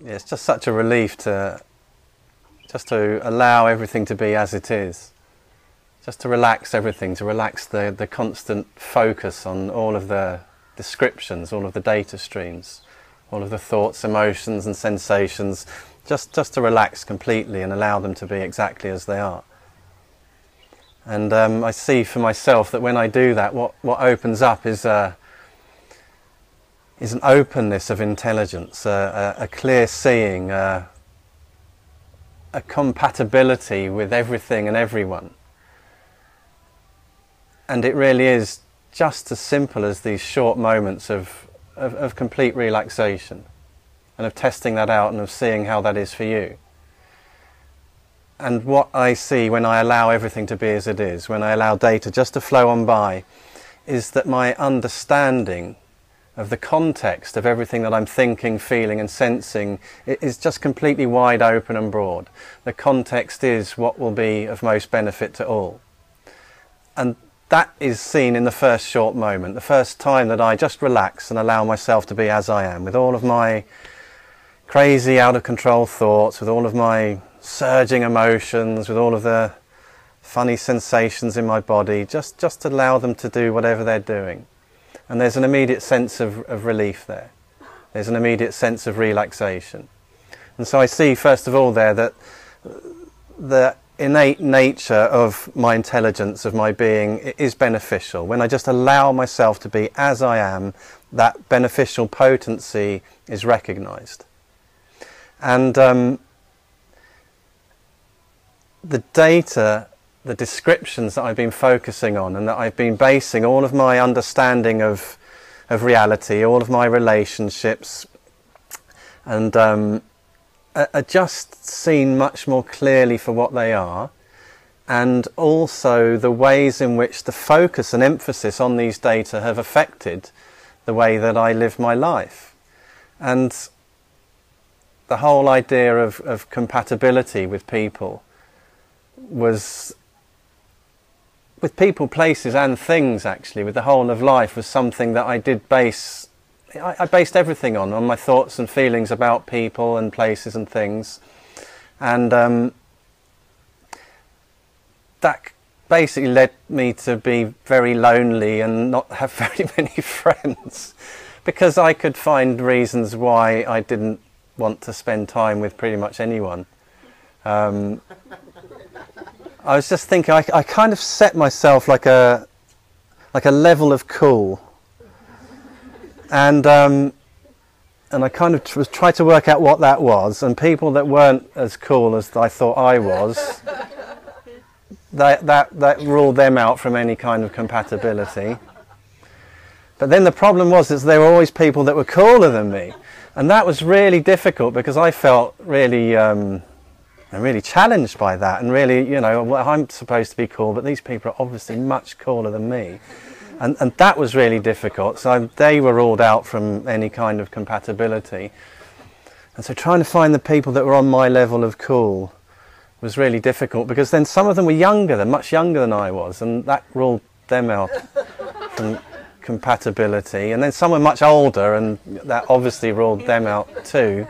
it's just such a relief to just to allow everything to be as it is. Just to relax everything, to relax the, the constant focus on all of the descriptions, all of the data streams, all of the thoughts, emotions and sensations, just, just to relax completely and allow them to be exactly as they are. And um, I see for myself that when I do that, what, what opens up is a, is an openness of intelligence, a, a, a clear seeing, a, a compatibility with everything and everyone. And it really is just as simple as these short moments of, of, of complete relaxation and of testing that out and of seeing how that is for you. And what I see when I allow everything to be as it is, when I allow data just to flow on by, is that my understanding of the context of everything that I'm thinking, feeling, and sensing is just completely wide open and broad. The context is what will be of most benefit to all. And that is seen in the first short moment, the first time that I just relax and allow myself to be as I am, with all of my crazy, out of control thoughts, with all of my surging emotions, with all of the funny sensations in my body, just, just allow them to do whatever they're doing. And there's an immediate sense of, of relief there. There's an immediate sense of relaxation. And so I see, first of all, there that the innate nature of my intelligence, of my being, is beneficial. When I just allow myself to be as I am, that beneficial potency is recognized. And um, the data, the descriptions that I've been focusing on and that I've been basing all of my understanding of, of reality, all of my relationships, and um, are just seen much more clearly for what they are, and also the ways in which the focus and emphasis on these data have affected the way that I live my life. And the whole idea of, of compatibility with people was with people, places, and things actually, with the whole of life was something that I did base I, I, based everything on, on my thoughts and feelings about people and places and things. And um, that basically led me to be very lonely and not have very many friends because I could find reasons why I didn't want to spend time with pretty much anyone. Um, I was just thinking, I, I kind of set myself like a like a level of cool and um, and I kind of was tried to work out what that was, and people that weren't as cool as I thought I was, that that that ruled them out from any kind of compatibility. But then the problem was that there were always people that were cooler than me, and that was really difficult because I felt really. Um, really challenged by that, and really, you know, well, I'm supposed to be cool, but these people are obviously much cooler than me and, and that was really difficult. So they were ruled out from any kind of compatibility. And so trying to find the people that were on my level of cool was really difficult because then some of them were younger than much younger than I was, and that ruled them out from compatibility. And then some were much older, and that obviously ruled them out too.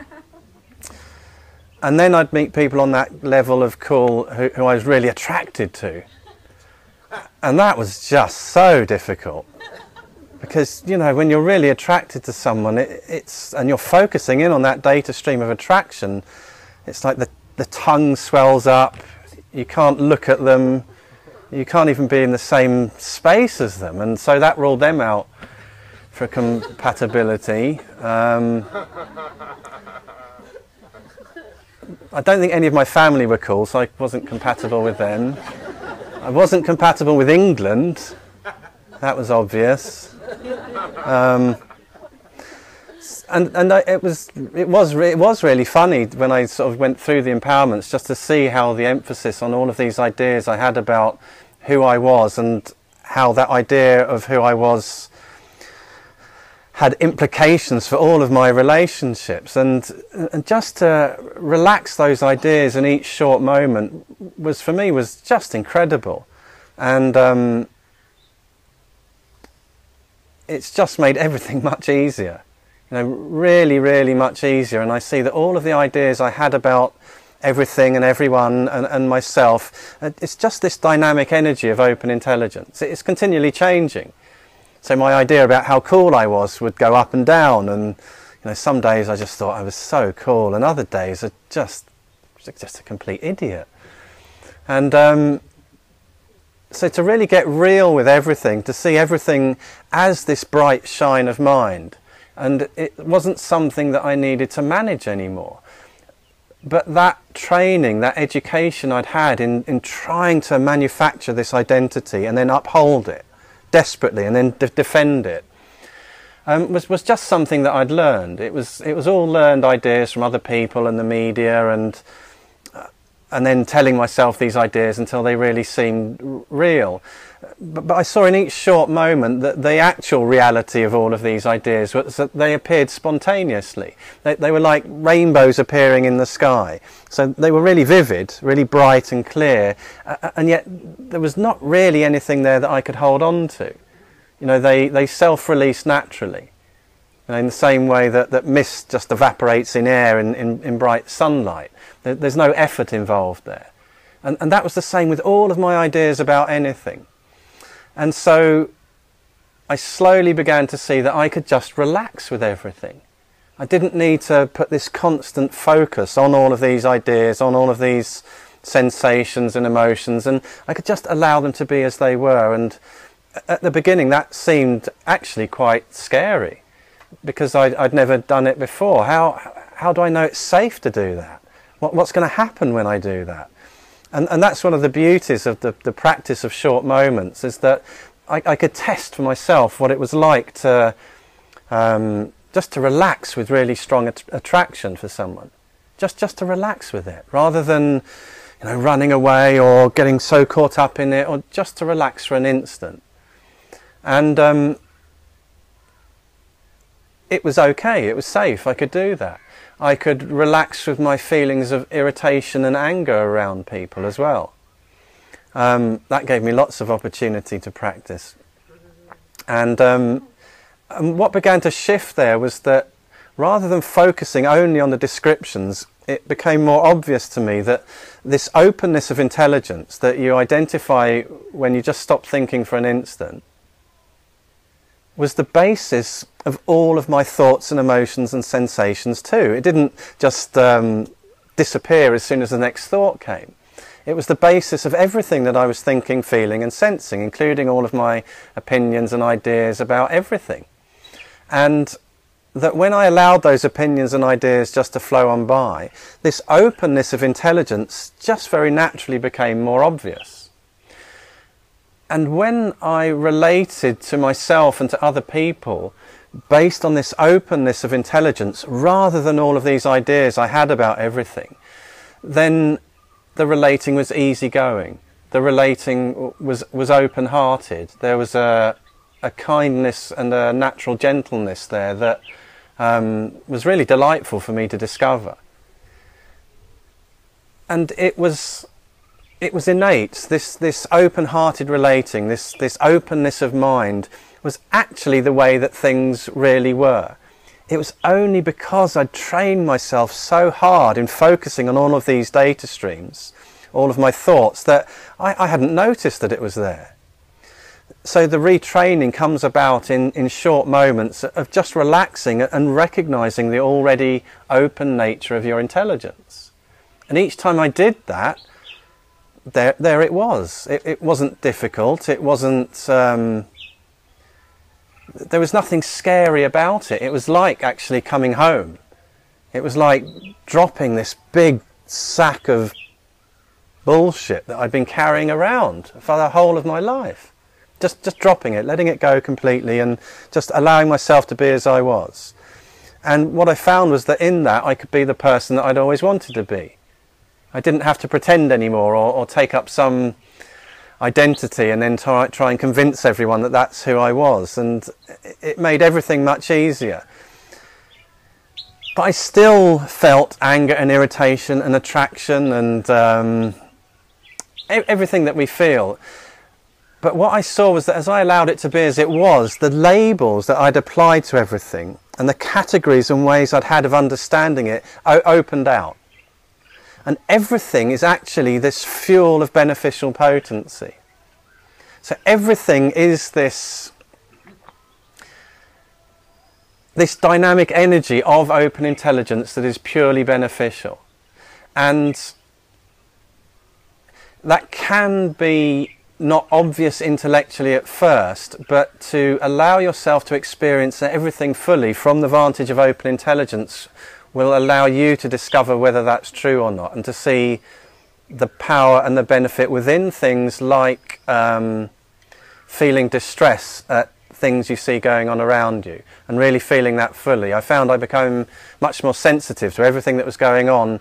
And then I'd meet people on that level of cool who, who I was really attracted to. And that was just so difficult. Because you know when you're really attracted to someone it, it's and you're focusing in on that data stream of attraction it's like the, the tongue swells up. You can't look at them. You can't even be in the same space as them. And so that ruled them out for compatibility. Um, I don't think any of my family were cool so I wasn't compatible with them I wasn't compatible with England. That was obvious. Um, and and I, it was it was it was really funny when I sort of went through the empowerments just to see how the emphasis on all of these ideas I had about who I was and how that idea of who I was had implications for all of my relationships and and just to relax those ideas in each short moment was for me was just incredible and um, it's just made everything much easier You know, really, really much easier. And I see that all of the ideas I had about everything and everyone and, and myself, uh, it's just this dynamic energy of open intelligence. It's continually changing. So my idea about how cool I was would go up and down, and you know, some days I just thought I was so cool, and other days I just just a complete idiot. And um, so to really get real with everything, to see everything as this bright shine of mind, and it wasn't something that I needed to manage anymore. But that training, that education I'd had in, in trying to manufacture this identity and then uphold it, desperately and then de defend it um, was, was just something that I'd learned. It was, it was all learned ideas from other people and the media and, uh, and then telling myself these ideas until they really seemed real but, I saw in each short moment that the actual reality of all of these ideas was that they appeared spontaneously. They, they, were like rainbows appearing in the sky. So they were really vivid, really bright and clear, and yet there was not really anything there that I could hold on to. You know, they, they self-release naturally. You know, in the same way that, that mist just evaporates in air in, in, in bright sunlight. There, there's no effort involved there. And, and that was the same with all of my ideas about anything. And so I slowly began to see that I could just relax with everything. I didn't need to put this constant focus on all of these ideas, on all of these sensations and emotions, and I could just allow them to be as they were. And at the beginning, that seemed actually quite scary because I'd, I'd never done it before. How, how do I know it's safe to do that? What, what's going to happen when I do that? And, and that's one of the beauties of the, the practice of short moments is that I, I could test for myself what it was like to um, just to relax with really strong at attraction for someone. Just, just to relax with it rather than you know, running away or getting so caught up in it or just to relax for an instant. And um, it was okay, it was safe, I could do that. I could relax with my feelings of irritation and anger around people as well. Um, that gave me lots of opportunity to practice. And, um, and what began to shift there was that rather than focusing only on the descriptions, it became more obvious to me that this openness of intelligence that you identify when you just stop thinking for an instant was the basis of all of my thoughts and emotions and sensations too. It didn't just um, disappear as soon as the next thought came. It was the basis of everything that I was thinking, feeling and sensing, including all of my opinions and ideas about everything. And that when I allowed those opinions and ideas just to flow on by, this openness of intelligence just very naturally became more obvious. And when I related to myself and to other people based on this openness of intelligence rather than all of these ideas I had about everything, then the relating was easygoing. The relating was, was open hearted. There was a, a kindness and a natural gentleness there that um, was really delightful for me to discover. And it was it was innate. This, this open-hearted relating, this, this openness of mind was actually the way that things really were. It was only because I'd trained myself so hard in focusing on all of these data streams, all of my thoughts, that I, I hadn't noticed that it was there. So the retraining comes about in, in short moments of just relaxing and recognizing the already open nature of your intelligence. And each time I did that, there, there it was. It, it wasn't difficult. It wasn't. Um, there was nothing scary about it. It was like actually coming home. It was like dropping this big sack of bullshit that I'd been carrying around for the whole of my life. Just, just dropping it, letting it go completely, and just allowing myself to be as I was. And what I found was that in that I could be the person that I'd always wanted to be. I didn't have to pretend anymore or, or take up some identity and then try, try and convince everyone that that's who I was. And it made everything much easier. But I still felt anger and irritation and attraction and um, everything that we feel. But what I saw was that as I allowed it to be as it was, the labels that I'd applied to everything and the categories and ways I'd had of understanding it opened out. And everything is actually this fuel of beneficial potency. So everything is this this dynamic energy of open intelligence that is purely beneficial. And that can be not obvious intellectually at first, but to allow yourself to experience everything fully from the vantage of open intelligence will allow you to discover whether that's true or not and to see the power and the benefit within things like um, feeling distress at things you see going on around you and really feeling that fully. I found I became much more sensitive to everything that was going on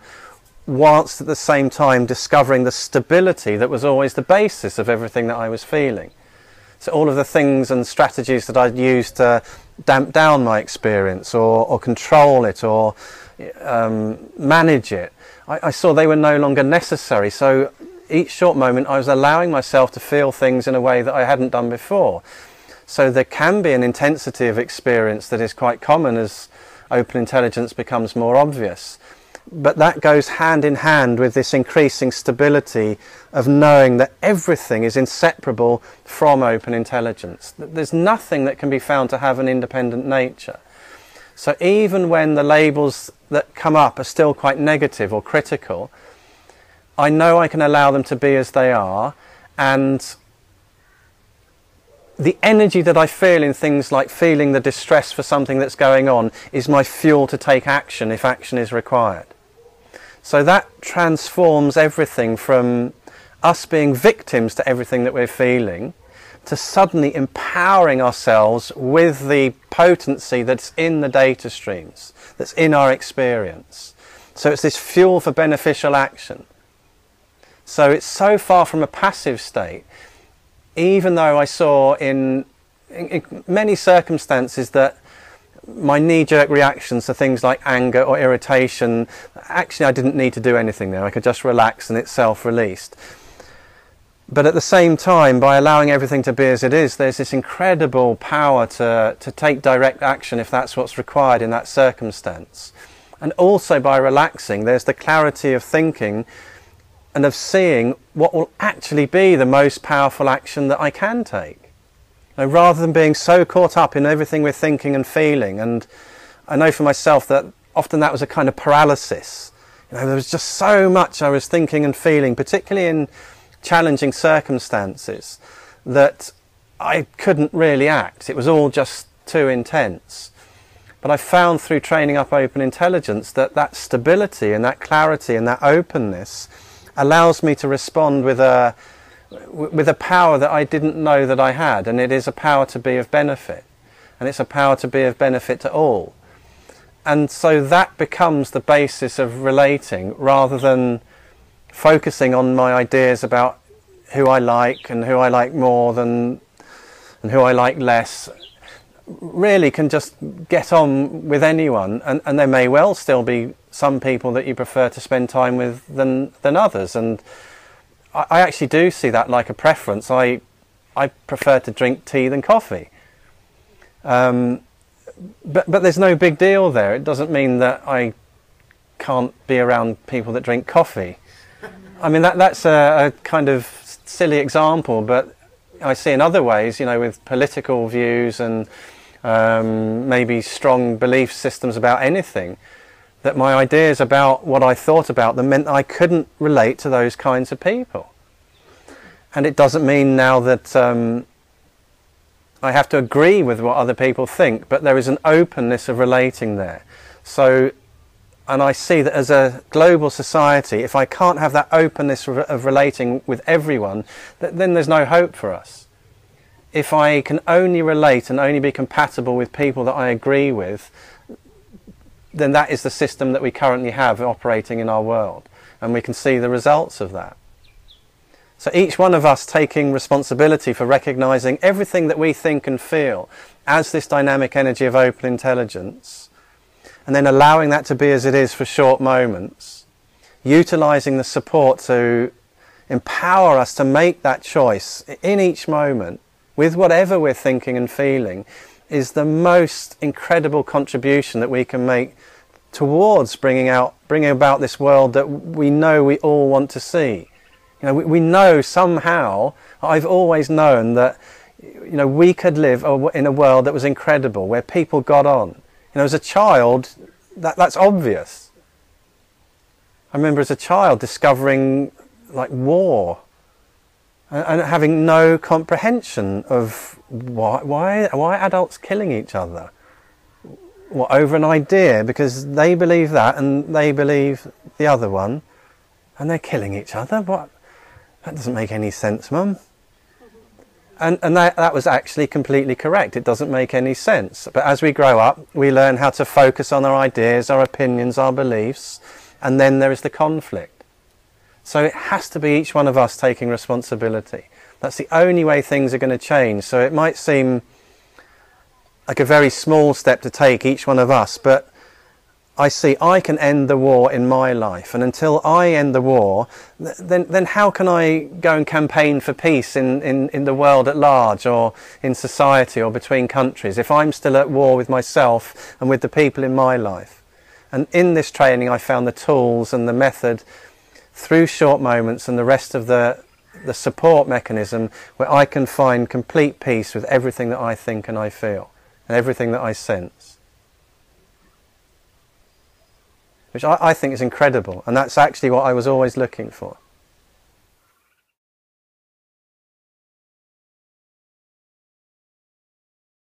whilst at the same time discovering the stability that was always the basis of everything that I was feeling. So all of the things and strategies that I'd used to damp down my experience or, or control it or um, manage it, I, I saw they were no longer necessary. So each short moment I was allowing myself to feel things in a way that I hadn't done before. So there can be an intensity of experience that is quite common as open intelligence becomes more obvious. But that goes hand in hand with this increasing stability of knowing that everything is inseparable from open intelligence. There's nothing that can be found to have an independent nature. So even when the labels that come up are still quite negative or critical, I know I can allow them to be as they are and the energy that I feel in things like feeling the distress for something that's going on is my fuel to take action if action is required. So that transforms everything from us being victims to everything that we're feeling to suddenly empowering ourselves with the potency that's in the data streams, that's in our experience. So it's this fuel for beneficial action. So it's so far from a passive state even though I saw in, in, in many circumstances that my knee-jerk reactions to things like anger or irritation, actually I didn't need to do anything there. I could just relax and it's self-released. But at the same time, by allowing everything to be as it is, there's this incredible power to, to take direct action if that's what's required in that circumstance. And also by relaxing, there's the clarity of thinking and of seeing what will actually be the most powerful action that I can take. Now, rather than being so caught up in everything we're thinking and feeling, and I know for myself that often that was a kind of paralysis. You know, there was just so much I was thinking and feeling, particularly in challenging circumstances, that I couldn't really act. It was all just too intense. But I found through training up open intelligence that that stability and that clarity and that openness allows me to respond with a with a power that I didn't know that I had, and it is a power to be of benefit, and it's a power to be of benefit to all. And so that becomes the basis of relating rather than focusing on my ideas about who I like and who I like more than and who I like less really can just get on with anyone. And, and there may well still be some people that you prefer to spend time with than than others. And I, I actually do see that like a preference. I I prefer to drink tea than coffee. Um, but but there's no big deal there. It doesn't mean that I can't be around people that drink coffee I mean that that's a, a kind of silly example but I see in other ways you know with political views and um, maybe strong belief systems about anything, that my ideas about what I thought about them meant I couldn't relate to those kinds of people. And it doesn't mean now that um, I have to agree with what other people think, but there is an openness of relating there. So, and I see that as a global society, if I can't have that openness of relating with everyone, then there's no hope for us if I can only relate and only be compatible with people that I agree with, then that is the system that we currently have operating in our world. And we can see the results of that. So each one of us taking responsibility for recognizing everything that we think and feel as this dynamic energy of open intelligence, and then allowing that to be as it is for short moments, utilizing the support to empower us to make that choice in each moment with whatever we're thinking and feeling is the most incredible contribution that we can make towards bringing out bringing about this world that we know we all want to see. You know we, we know somehow i've always known that you know we could live in a world that was incredible where people got on you know as a child that, that's obvious i remember as a child discovering like war and, having no comprehension of why, why, why adults killing each other what, over an idea because they believe that and they believe the other one and they're killing each other. What? That doesn't make any sense, Mum. And, and that, that was actually completely correct. It doesn't make any sense. But as we grow up, we learn how to focus on our ideas, our opinions, our beliefs, and then there is the conflict. So it has to be each one of us taking responsibility. That's the only way things are going to change. So it might seem like a very small step to take, each one of us, but I see I can end the war in my life, and until I end the war, then, then how can I go and campaign for peace in, in, in the world at large, or in society, or between countries, if I'm still at war with myself and with the people in my life? And in this training, I found the tools and the method through short moments and the rest of the, the support mechanism where I can find complete peace with everything that I think and I feel and everything that I sense. Which I, I think is incredible, and that's actually what I was always looking for.